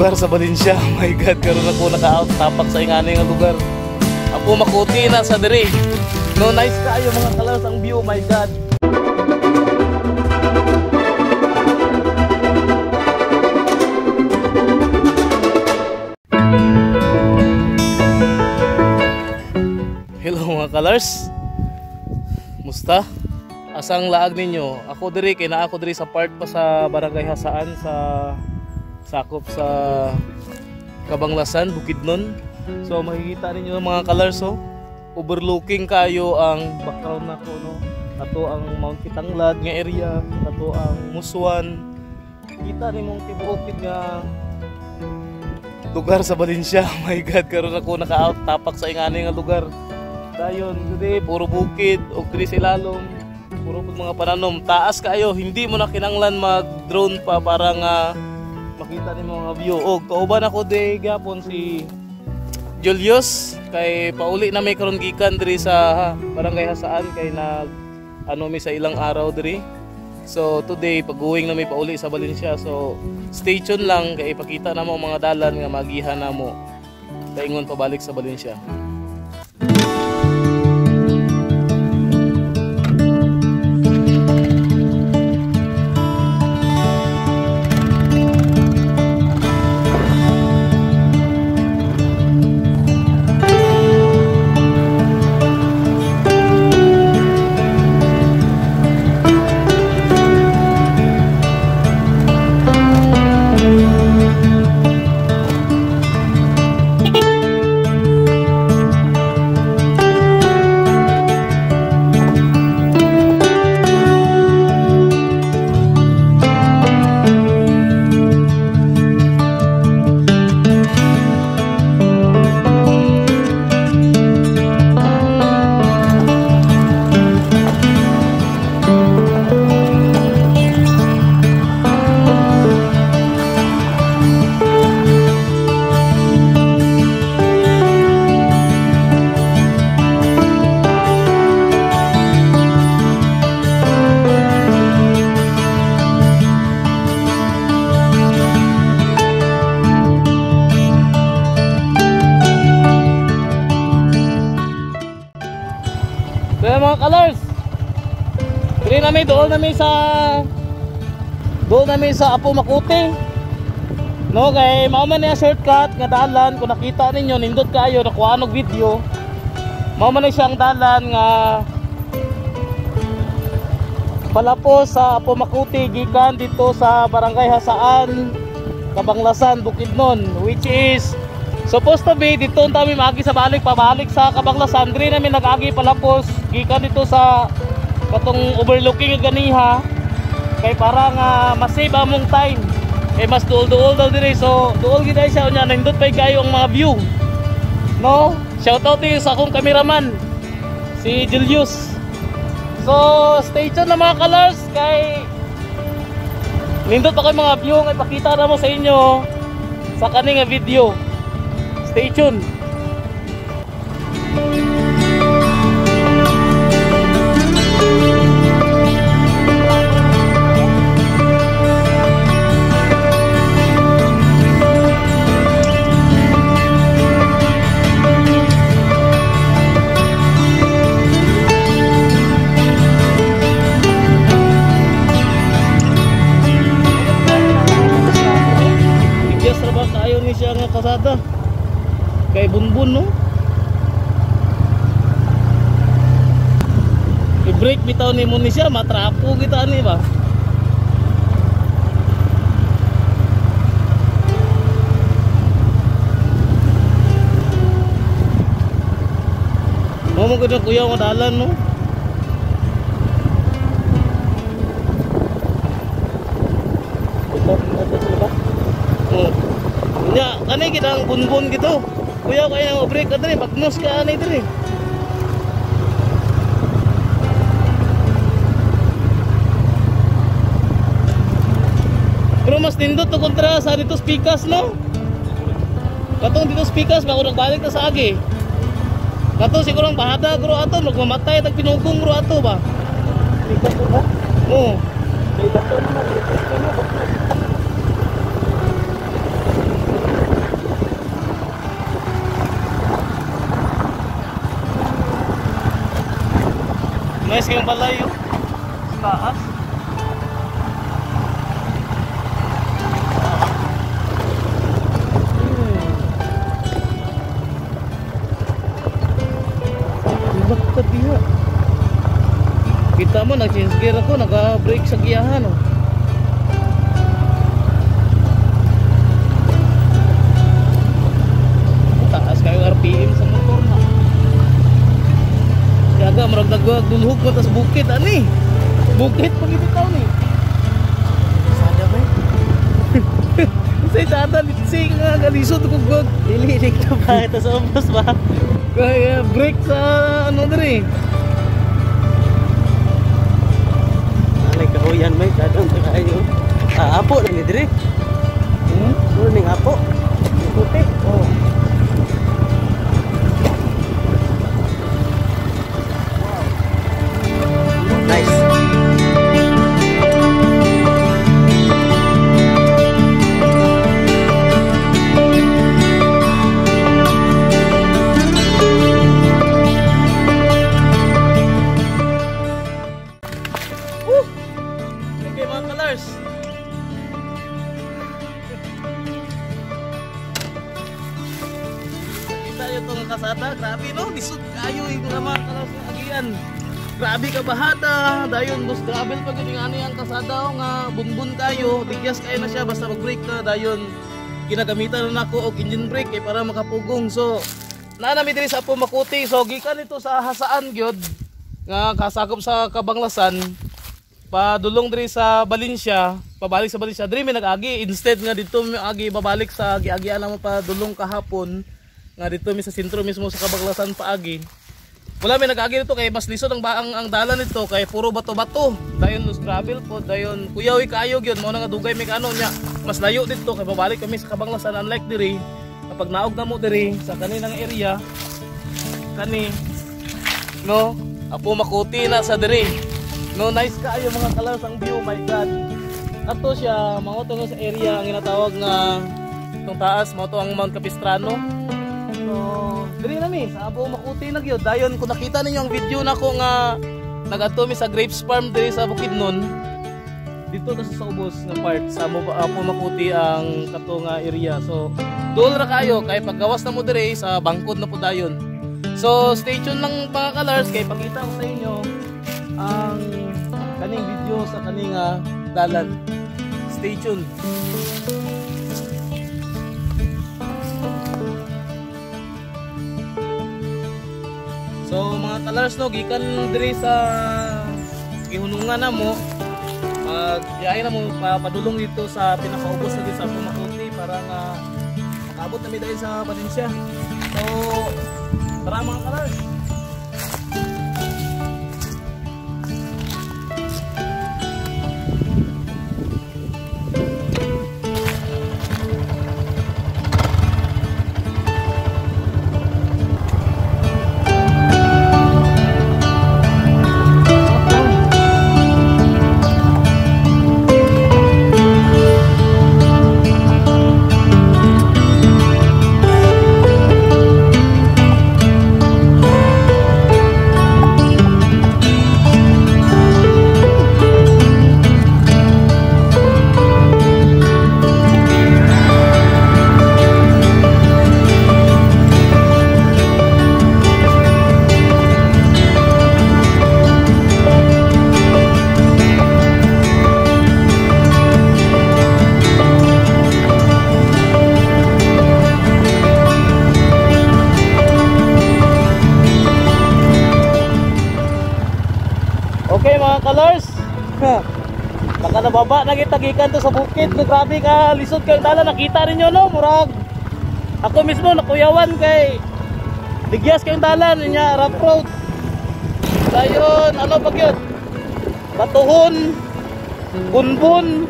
lugar sa Valencia. My God, karon ako naka-out tapak sa ingani nga lugar. Ako makuti na sa diri. No, nice kayo mga kalas ang view, my God. Hello mga colors. Musta? Asang laag ninyo? Ako diri kay naa ako diri sa part pa sa Barangay Hasaan sa sakop sa Kabanglasan, Bukidnon. So makikita ninyo mga colors oh. Overlooking kayo ang background nako no. Ato ang Mount Kitanglad nga area, ato ang Musuan. Kita ni mong tibuokid nga lugar sa Valencia. My God, karon ako naka-out tapak sa ingani nga lugar. Dayon, today puro bukid o Chris Ilalom. Puro mga pananom. Taas kayo, hindi mo na kinanglan mag-drone pa para nga makita ni mga view. Og kauban ako de gapon si Julius kay pauli na may karon gikan diri sa barangay Hasaan kay nag ano mi sa ilang araw diri. So today pag-uwing na may pauli sa Valencia. So stay tuned lang kay ipakita na mo mga dalan nga magihan na mo. Daingon pabalik sa Valencia. Doon namin sa doon namin sa Apo Makuti. No, kay mao man niya shortcut nga dalan kung nakita ninyo nindot kayo nakuha og video. Mao man ni siyang dalan nga palapos sa Apo Makuti gikan dito sa Barangay Hasaan, Kabanglasan, Bukidnon which is Supposed to be dito ang kami maagi sa balik pabalik sa Kabanglasan diri namin nagagi palapos gikan dito sa katong overlooking ganiha kay para nga masave among time. Kay mas duol-duol daw diri. So duol gid siya unya nindot pay kayo ang mga view. No? Shout out din sa akong cameraman si Julius. So stay tuned na mga colors kay nindot kay mga view. Nga ipakita na mo sa inyo sa kaning video. Stay tuned. I-break bitaw ni mo ni siya matrapo kita ni ba mo mo gud kuya mo dalan no Oh. Nya, kani kita ang bunbun gitu. Kuya kaya ang break ka diri, magnos ka ani diri. Pikas nindo to kontra sa dito pikas no. Katong dito pikas bago nagbalik ta sa agi. Kato siguro ang bahada gro ato nagmamatay tag pinugong gro ato ba. Oo. Nice kayong balay oh. yun. Sa taas. Mo, nag-change gear ako, nag-brake sa giyahan oh. Taas kayo RPM sa motor na. Kaya marag nagwag dulhog mo tas bukit ani. Bukit pag ito ni. Sada ba? Say dada litsing nga galisod ko gog. Dili dito pa ito sa ubos ba? Kaya break sa ano diri. Alay apo na ni dire. Hmm? Morning apo. Puti. Dayon bus travel pag yung ano yung kasada nga bunbun kayo, bigyas kayo na siya basta mag-brake ka, dayon. Ginagamitan na nako og engine brake eh, para makapugong. So, nanami diri sa Apo Makuti, so gikan ito sa hasaan gyud nga kasakop sa Kabanglasan padulong diri sa Valencia pabalik sa Valencia diri mi nag-agi instead nga dito mi agi babalik sa giagian mo padulong kahapon nga dito mi sa sentro mismo sa Kabanglasan paagi wala mi nag-agi dito kay mas lisod ang baang ang dalan nito kay puro bato-bato. Dayon los gravel po dayon kuyawi kayo gyud mo nga dugay mi kano nya mas layo dito kay babalik kami sa Kabanglasan unlike diri. Kapag naog na mo diri sa kaninang area kani no apo makuti na sa diri. No nice kaayo mga colors ang view my god. Ato siya mga to sa area ang ginatawag nga itong taas mo to ang Mount Capistrano. So diri na mi sa apo makuti na gyud dayon kung nakita ninyo ang video nako nga nagadto mi sa grapes farm diri sa Bukidnon dito na sa ubos nga part sa mo apo makuti ang kato nga area so dool ra kayo kay paggawas na mo diri sa bangkod na po dayon So, stay tuned lang mga colors kay pakita ko sa inyo ang kaning video sa kaning ah, dalan. Stay tuned. So, mga colors no, gikan diri sa gihunungan na mo. Mag na mo papadulong dito sa pinakaubos na sa Pumakuti para nga makabot na mi dahil sa Valencia. So, Tara mga colors. Baka nababa na gitagikan to sa bukid. Grabe ka, lisod kayong dala. Nakita rin nyo no, murag. Ako mismo nakuyawan kay Ligyas kayong dalan niya, rough road. Dayon, ano pag yun? Batuhon, bunbun,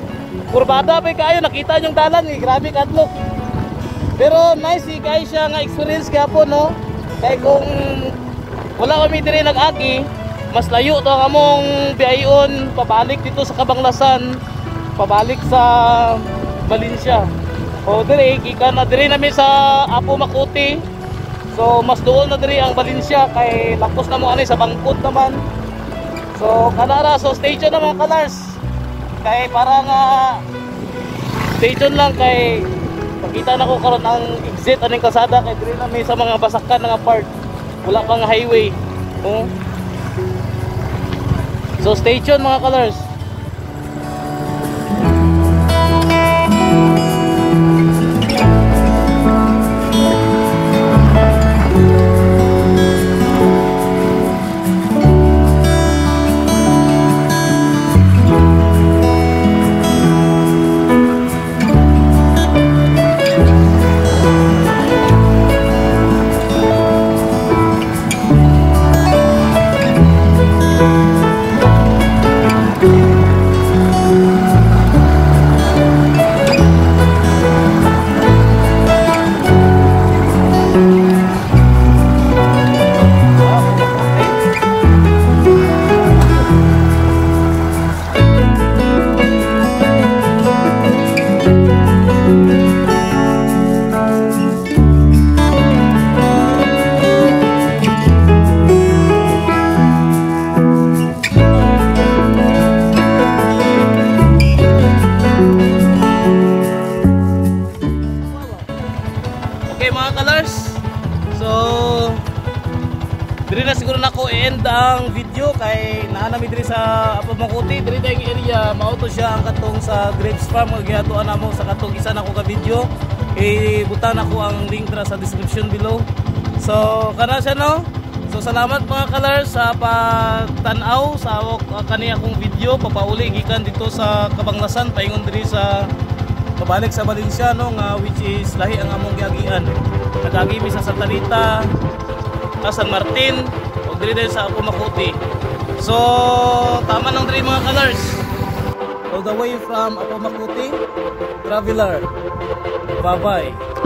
kurbada pa kayo, nakita yung dalan eh, grabe kadlok. Pero nice eh, kaya siya nga experience kaya po no. Kaya kung wala kami diri nag-agi, mas layo to ang among biyayon pabalik dito sa Kabanglasan, pabalik sa Valencia. O diri gikan na diri nami sa Apo Makuti. So mas dool na diri ang Valencia kay lakos na mo ani sa bangkod naman. So kanara so stay tuned na mga colors. Kay para nga stay tuned lang kay Pagkita na ko karon ang exit aning kalsada kay diri na may sa mga basakan nga part. Wala pang highway. Oh. So stay tuned mga colors. End video kay naa nami diri sa Apo Makuti, diri tayong area, mao to siya ang katong sa Grapes Farm nga gihatuan namo sa katong isa nako ka video. Ibutan ako ang link dra sa description below. So kana siya no. So salamat mga colors sa pagtan-aw sa uh, kaniya kong video papauli gikan dito sa Kabanglasan paingon diri sa pabalik sa Valencia no nga which is lahi ang among giagian. Nagagi sa Santa Rita, sa San Martin, diri din sa Apo Makuti. So tama lang diri mga colors. All the way from Apo Makuti, Traveler. Bye-bye.